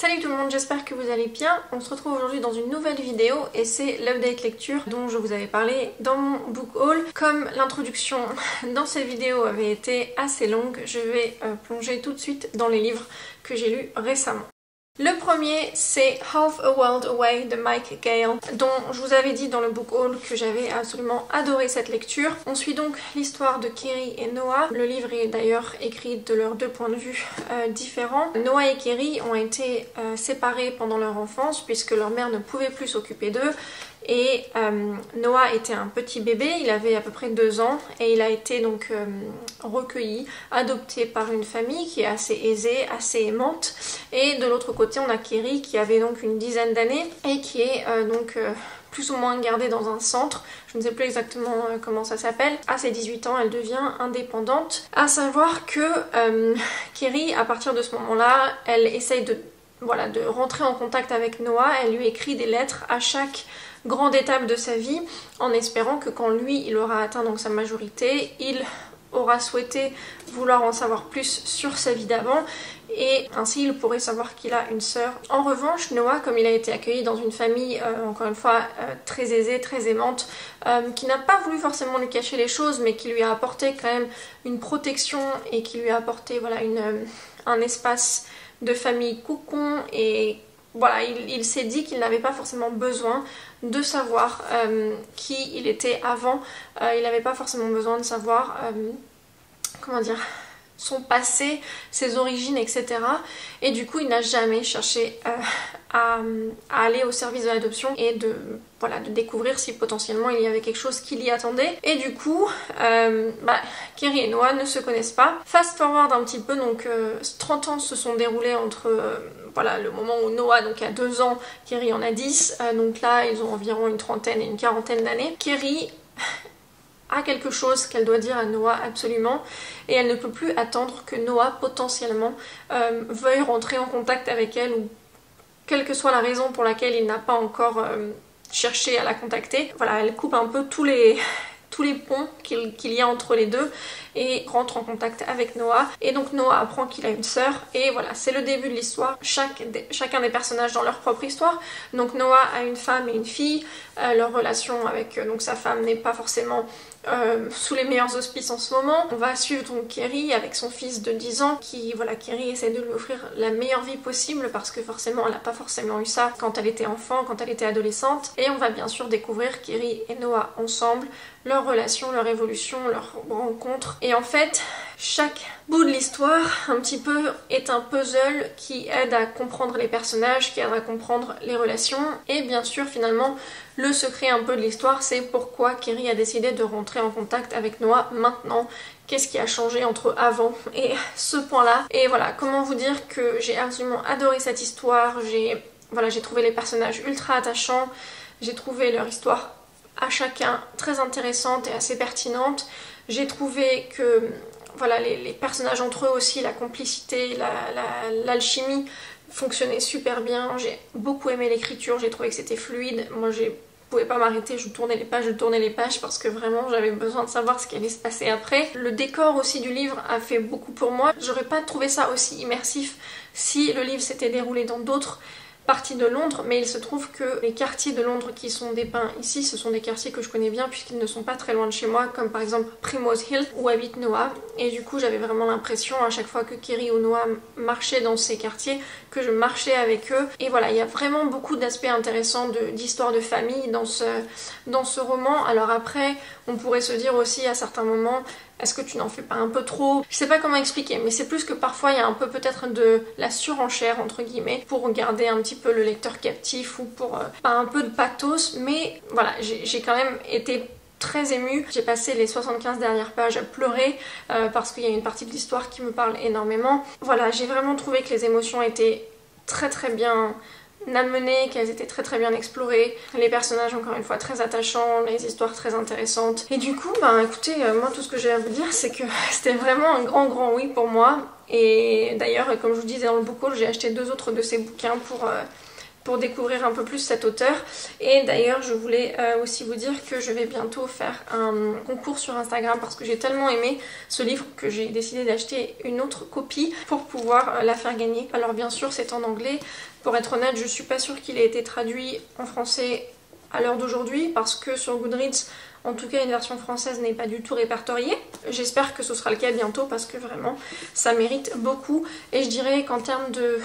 Salut tout le monde, j'espère que vous allez bien. On se retrouve aujourd'hui dans une nouvelle vidéo et c'est l'update lecture dont je vous avais parlé dans mon book haul. Comme l'introduction dans cette vidéo avait été assez longue, je vais euh, plonger tout de suite dans les livres que j'ai lus récemment. Le premier, c'est Half a World Away de Mike Gale, dont je vous avais dit dans le book haul que j'avais absolument adoré cette lecture. On suit donc l'histoire de Kerry et Noah. Le livre est d'ailleurs écrit de leurs deux points de vue euh, différents. Noah et Kerry ont été euh, séparés pendant leur enfance puisque leur mère ne pouvait plus s'occuper d'eux et euh, Noah était un petit bébé, il avait à peu près deux ans et il a été donc euh, recueilli, adopté par une famille qui est assez aisée, assez aimante. Et de l'autre côté, on a Kerry qui avait donc une dizaine d'années et qui est euh, donc plus ou moins gardée dans un centre, je ne sais plus exactement comment ça s'appelle. À ses 18 ans, elle devient indépendante. À savoir que Kerry, à partir de ce moment-là, elle essaye de, voilà, de rentrer en contact avec Noah, elle lui écrit des lettres à chaque grande étape de sa vie en espérant que quand lui il aura atteint donc sa majorité, il aura souhaité vouloir en savoir plus sur sa vie d'avant et ainsi il pourrait savoir qu'il a une sœur. En revanche, Noah, comme il a été accueilli dans une famille, euh, encore une fois, euh, très aisée, très aimante, euh, qui n'a pas voulu forcément lui cacher les choses, mais qui lui a apporté quand même une protection et qui lui a apporté voilà, une, un espace de famille cocon et voilà, il, s'est dit qu'il n'avait pas forcément besoin de savoir euh, qui il était avant. Euh, il n'avait pas forcément besoin de savoir, euh, comment dire, son passé, ses origines, etc. Et du coup, il n'a jamais cherché à, aller au service de l'adoption et de, voilà, de découvrir si potentiellement il y avait quelque chose qui l'y attendait. Et du coup, bah, Kerry et Noah ne se connaissent pas. Fast forward un petit peu, donc 30 ans se sont déroulés entre voilà, le moment où Noah donc a 2 ans, Kerry en a 10, euh, donc là ils ont environ une trentaine et une quarantaine d'années. Kerry a quelque chose qu'elle doit dire à Noah absolument et elle ne peut plus attendre que Noah potentiellement euh, veuille rentrer en contact avec elle ou quelle que soit la raison pour laquelle il n'a pas encore euh, cherché à la contacter. Voilà, elle coupe un peu tous les, tous les ponts qu'il y a entre les deux et rentre en contact avec Noah. Et donc Noah apprend qu'il a une sœur et voilà, c'est le début de l'histoire. Chacun des personnages dans leur propre histoire. Donc Noah a une femme et une fille. Euh, leur relation avec donc sa femme n'est pas forcément euh, sous les meilleurs auspices en ce moment. On va suivre donc Kerry avec son fils de 10 ans qui, voilà, Kerry essaie de lui offrir la meilleure vie possible parce que forcément elle n'a pas forcément eu ça quand elle était enfant, quand elle était adolescente. Et on va bien sûr découvrir Kerry et Noah ensemble, leur relation, leur évolution, leur rencontre. Et en fait, chaque bout de l'histoire, un petit peu, est un puzzle qui aide à comprendre les personnages, qui aide à comprendre les relations. Et bien sûr, finalement, le secret un peu de l'histoire, c'est pourquoi Kerry a décidé de rentrer en contact avec Noah maintenant. Qu'est-ce qui a changé entre avant et ce point-là? Et voilà, comment vous dire que j'ai absolument adoré cette histoire. J'ai voilà, j'ai trouvé les personnages ultra attachants. J'ai trouvé leur histoire à chacun très intéressante et assez pertinente. J'ai trouvé que voilà, les, personnages entre eux aussi, la complicité, l'alchimie fonctionnait super bien. J'ai beaucoup aimé l'écriture, j'ai trouvé que c'était fluide. Moi, j'ai pouvais pas m'arrêter, je tournais les pages, je tournais les pages parce que vraiment j'avais besoin de savoir ce qui allait se passer après. Le décor aussi du livre a fait beaucoup pour moi. J'aurais pas trouvé ça aussi immersif si le livre s'était déroulé dans d'autres partie de Londres, mais il se trouve que les quartiers de Londres qui sont dépeints ici, ce sont des quartiers que je connais bien puisqu'ils ne sont pas très loin de chez moi, comme par exemple Primrose Hill où habite Noah. Et du coup, j'avais vraiment l'impression à chaque fois que Kerry ou Noah marchaient dans ces quartiers, que je marchais avec eux. Et voilà, il y a vraiment beaucoup d'aspects intéressants d'histoire de, famille dans ce, dans ce roman. Alors après, on pourrait se dire aussi à certains moments, est-ce que tu n'en fais pas un peu trop? Je sais pas comment expliquer, mais c'est plus que parfois il y a un peu peut-être de la surenchère entre guillemets pour garder un petit peu le lecteur captif ou pour euh, un peu de pathos, mais voilà, j'ai quand même été très émue. J'ai passé les 75 dernières pages à pleurer euh, parce qu'il y a une partie de l'histoire qui me parle énormément. Voilà, j'ai vraiment trouvé que les émotions étaient très très bien amenées, qu'elles étaient très très bien explorées, les personnages encore une fois très attachants, les histoires très intéressantes. Et du coup, bah écoutez, euh, moi tout ce que j'ai à vous dire c'est que c'était vraiment un grand grand oui pour moi. Et d'ailleurs, comme je vous disais dans le book j'ai acheté deux autres de ces bouquins pour... Euh, pour découvrir un peu plus cet auteur. Et d'ailleurs, je voulais euh, aussi vous dire que je vais bientôt faire un concours sur Instagram parce que j'ai tellement aimé ce livre que j'ai décidé d'acheter une autre copie pour pouvoir euh, la faire gagner. Alors bien sûr, c'est en anglais. Pour être honnête, je suis pas sûre qu'il ait été traduit en français à l'heure d'aujourd'hui parce que sur Goodreads, en tout cas, une version française n'est pas du tout répertoriée. J'espère que ce sera le cas bientôt parce que vraiment, ça mérite beaucoup. Et je dirais qu'en termes de...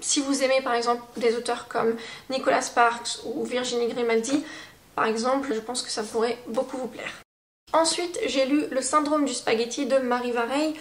Si vous aimez par exemple des auteurs comme Nicolas Sparks ou Virginie Grimaldi, par exemple, je pense que ça pourrait beaucoup vous plaire. Ensuite, j'ai lu Le syndrome du spaghetti de Marie Vareille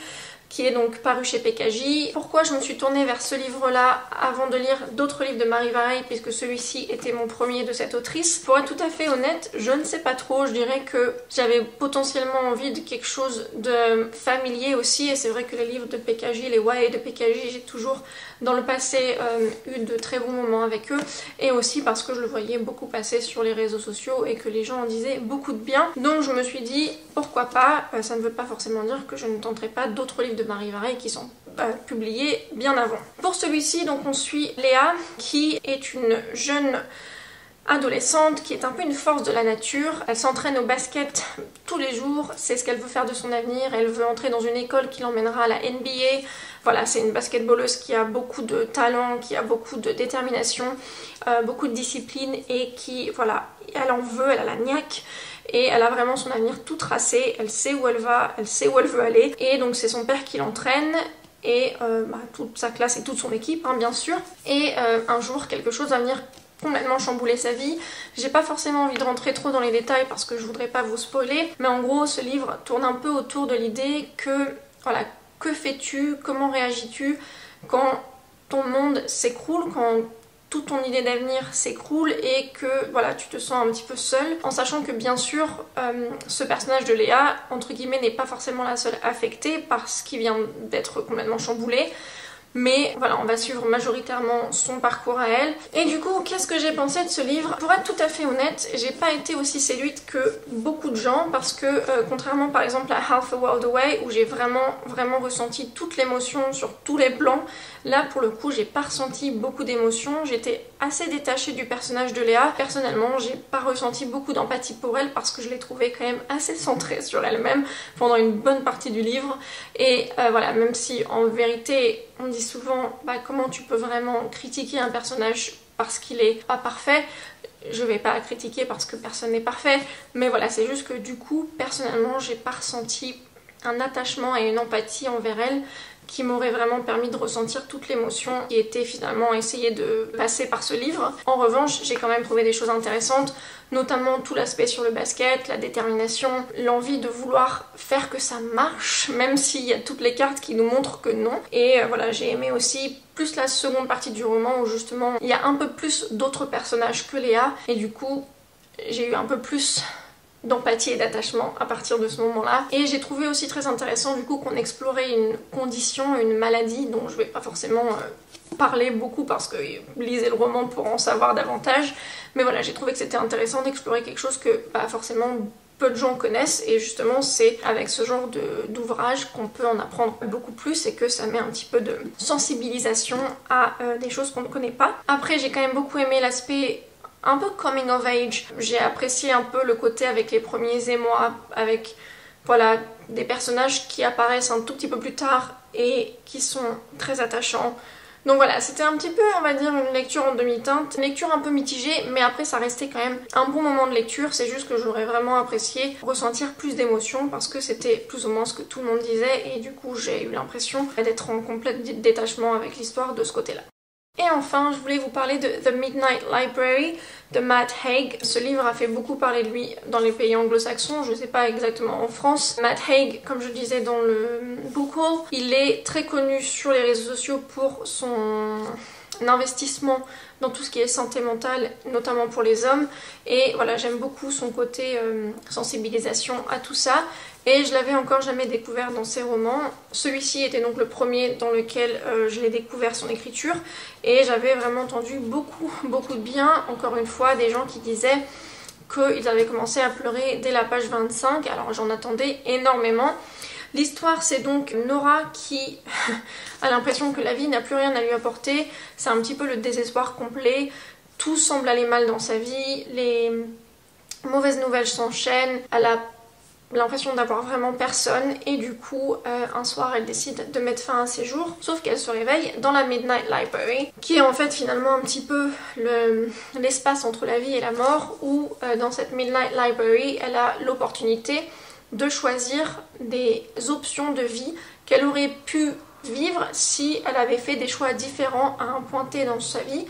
qui est donc paru chez PKJ. Pourquoi je me suis tournée vers ce livre-là avant de lire d'autres livres de Marie Vareille, puisque celui-ci était mon premier de cette autrice? Pour être tout à fait honnête, je ne sais pas trop. Je dirais que j'avais potentiellement envie de quelque chose de familier aussi, et c'est vrai que les livres de PKJ, les YA de PKJ, j'ai toujours dans le passé euh, eu de très bons moments avec eux, et aussi parce que je le voyais beaucoup passer sur les réseaux sociaux et que les gens en disaient beaucoup de bien. Donc je me suis dit, pourquoi pas? Euh, Ça ne veut pas forcément dire que je ne tenterai pas d'autres livres de Marie Vareille qui sont publiés bien avant. Pour celui-ci, donc on suit Léa qui est une jeune adolescente qui est un peu une force de la nature. Elle s'entraîne au basket tous les jours, c'est ce qu'elle veut faire de son avenir. Elle veut entrer dans une école qui l'emmènera à la NBA. Voilà, c'est une basketballeuse qui a beaucoup de talent, qui a beaucoup de détermination, euh, beaucoup de discipline et qui, voilà, elle en veut, elle a la niaque et elle a vraiment son avenir tout tracé, elle sait où elle va, elle sait où elle veut aller. Et donc c'est son père qui l'entraîne et euh, bah, toute sa classe et toute son équipe hein, bien sûr. Et euh, un jour quelque chose va venir complètement chambouler sa vie. J'ai pas forcément envie de rentrer trop dans les détails parce que je voudrais pas vous spoiler, mais en gros ce livre tourne un peu autour de l'idée que voilà, que fais-tu, comment réagis-tu quand ton monde s'écroule, quand toute ton idée d'avenir s'écroule et que voilà tu te sens un petit peu seule en sachant que bien sûr euh, ce personnage de Léa entre guillemets n'est pas forcément la seule affectée parce qu'il vient d'être complètement chamboulé mais voilà, on va suivre majoritairement son parcours à elle. Et du coup, qu'est-ce que j'ai pensé de ce livre? Pour être tout à fait honnête, j'ai pas été aussi séduite que beaucoup de gens parce que euh, contrairement par exemple à Half a World Away où j'ai vraiment vraiment ressenti toute l'émotion sur tous les plans, là pour le coup j'ai pas ressenti beaucoup d'émotions, j'étais assez détachée du personnage de Léa. Personnellement, j'ai pas ressenti beaucoup d'empathie pour elle parce que je l'ai trouvée quand même assez centrée sur elle-même pendant une bonne partie du livre. Et euh, voilà, même si en vérité on dit souvent bah, comment tu peux vraiment critiquer un personnage parce qu'il est pas parfait. Je vais pas critiquer parce que personne n'est parfait, mais voilà, c'est juste que du coup, personnellement, j'ai pas ressenti un attachement et une empathie envers elle qui m'aurait vraiment permis de ressentir toute l'émotion qui était finalement essayée de passer par ce livre. En revanche, j'ai quand même trouvé des choses intéressantes, notamment tout l'aspect sur le basket, la détermination, l'envie de vouloir faire que ça marche, même s'il y a toutes les cartes qui nous montrent que non. Et euh, voilà, j'ai aimé aussi plus la seconde partie du roman où justement il y a un peu plus d'autres personnages que Léa et du coup j'ai eu un peu plus d'empathie et d'attachement à partir de ce moment-là. Et j'ai trouvé aussi très intéressant du coup qu'on explorait une condition, une maladie dont je vais pas forcément euh, parler beaucoup parce que lisez le roman pour en savoir davantage. Mais voilà, j'ai trouvé que c'était intéressant d'explorer quelque chose que pas forcément peu de gens connaissent et justement c'est avec ce genre d'ouvrage qu'on peut en apprendre beaucoup plus et que ça met un petit peu de sensibilisation à euh, des choses qu'on ne connaît pas. Après j'ai quand même beaucoup aimé l'aspect un peu coming of age. J'ai apprécié un peu le côté avec les premiers émois, avec voilà des personnages qui apparaissent un tout petit peu plus tard et qui sont très attachants. Donc voilà, c'était un petit peu, on va dire, une lecture en demi-teinte, une lecture un peu mitigée, mais après ça restait quand même un bon moment de lecture, c'est juste que j'aurais vraiment apprécié ressentir plus d'émotions parce que c'était plus ou moins ce que tout le monde disait et du coup j'ai eu l'impression d'être en complet détachement avec l'histoire de ce côté-là. Et enfin, je voulais vous parler de The Midnight Library de Matt Haig. Ce livre a fait beaucoup parler de lui dans les pays anglo-saxons, je ne sais pas exactement en France. Matt Haig, comme je disais dans le book haul, il est très connu sur les réseaux sociaux pour son investissement dans tout ce qui est santé mentale, notamment pour les hommes. Et voilà, j'aime beaucoup son côté euh, sensibilisation à tout ça et je l'avais encore jamais découvert dans ses romans. Celui-ci était donc le premier dans lequel euh, je l'ai découvert son écriture et j'avais vraiment entendu beaucoup beaucoup de bien, encore une fois, des gens qui disaient qu'ils avaient commencé à pleurer dès la page 25, alors j'en attendais énormément. L'histoire c'est donc Nora qui a l'impression que la vie n'a plus rien à lui apporter, c'est un petit peu le désespoir complet, tout semble aller mal dans sa vie, les mauvaises nouvelles s'enchaînent, elle a l'impression d'avoir vraiment personne. Et du coup euh, un soir elle décide de mettre fin à ses jours. Sauf qu'elle se réveille dans la Midnight Library qui est en fait finalement un petit peu l'espace entre la vie et la mort où euh, dans cette Midnight Library elle a l'opportunité de choisir des options de vie qu'elle aurait pu vivre si elle avait fait des choix différents à un point T dans sa vie.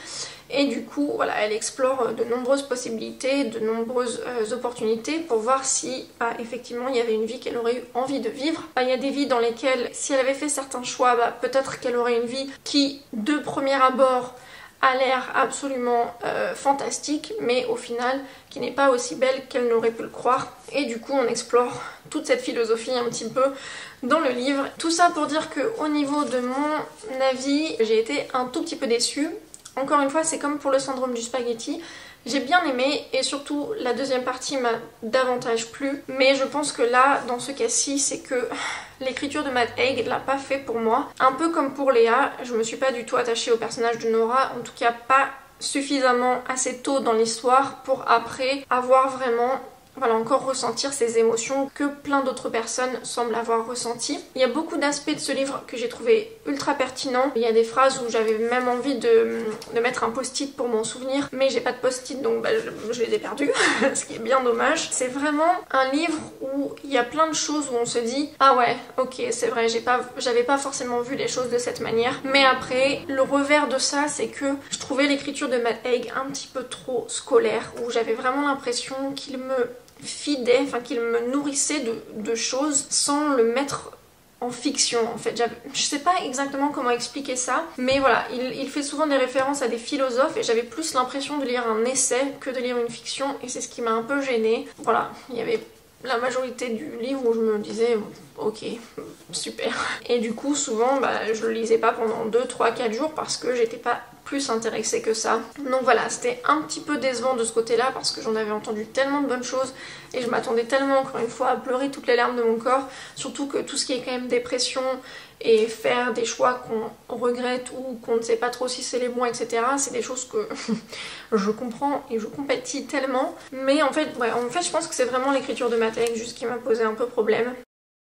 Et du coup, voilà, elle explore de nombreuses possibilités, de nombreuses euh, opportunités pour voir si bah, effectivement il y avait une vie qu'elle aurait eu envie de vivre. Bah, il y a des vies dans lesquelles, si elle avait fait certains choix, bah, peut-être qu'elle aurait une vie qui, de premier abord, a l'air absolument euh, fantastique, mais au final qui n'est pas aussi belle qu'elle n'aurait pu le croire. Et du coup, on explore toute cette philosophie un petit peu dans le livre. Tout ça pour dire que au niveau de mon avis, j'ai été un tout petit peu déçue. Encore une fois, c'est comme pour le syndrome du spaghetti. J'ai bien aimé et surtout la deuxième partie m'a davantage plu. Mais je pense que là, dans ce cas-ci, c'est que l'écriture de Matt Haig l'a pas fait pour moi. Un peu comme pour Léa, je me suis pas du tout attachée au personnage de Nora, en tout cas pas suffisamment assez tôt dans l'histoire pour après avoir vraiment voilà, encore ressentir ces émotions que plein d'autres personnes semblent avoir ressenties. Il y a beaucoup d'aspects de ce livre que j'ai trouvé ultra pertinents. Il y a des phrases où j'avais même envie de, mettre un post-it pour m'en souvenir, mais j'ai pas de post-it donc bah, je, les ai perdus, ce qui est bien dommage. C'est vraiment un livre où il y a plein de choses où on se dit ah ouais, ok, c'est vrai, j'ai pas, j'avais pas forcément vu les choses de cette manière. Mais après, le revers de ça, c'est que je trouvais l'écriture de Matt Haig un petit peu trop scolaire, où j'avais vraiment l'impression qu'il me fidait, enfin qu'il me nourrissait de, choses sans le mettre en fiction en fait. Je sais pas exactement comment expliquer ça, mais voilà, il, il fait souvent des références à des philosophes et j'avais plus l'impression de lire un essai que de lire une fiction et c'est ce qui m'a un peu gênée. Voilà, il y avait la majorité du livre où je me disais ok super et du coup souvent bah, je le lisais pas pendant 2, 3, 4 jours parce que j'étais pas plus intéressée que ça donc voilà c'était un petit peu décevant de ce côté là parce que j'en avais entendu tellement de bonnes choses et je m'attendais tellement encore une fois à pleurer toutes les larmes de mon corps surtout que tout ce qui est quand même dépression et faire des choix qu'on regrette ou qu'on ne sait pas trop si c'est les bons, etc. C'est des choses que je comprends et je compatis tellement. Mais en fait, ouais, en fait je pense que c'est vraiment l'écriture de ma tête juste qui m'a posé un peu problème.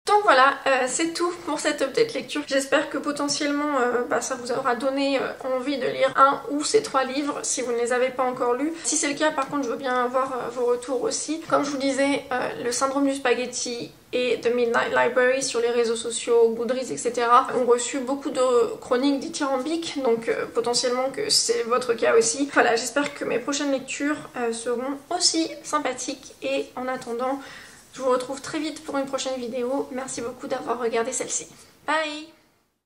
Donc voilà, euh, c'est tout pour cette update lecture. J'espère que potentiellement euh, bah, ça vous aura donné euh, envie de lire un ou ces trois livres si vous ne les avez pas encore lus. Si c'est le cas, par contre, je veux bien avoir vos retours aussi. Comme je vous disais, le syndrome du spaghetti et The Midnight Library sur les réseaux sociaux, Goodreads, etc. ont reçu beaucoup de chroniques dithyrambiques, donc potentiellement que c'est votre cas aussi. Voilà, j'espère que mes prochaines lectures seront aussi sympathiques et en attendant, je vous retrouve très vite pour une prochaine vidéo. Merci beaucoup d'avoir regardé celle-ci. Bye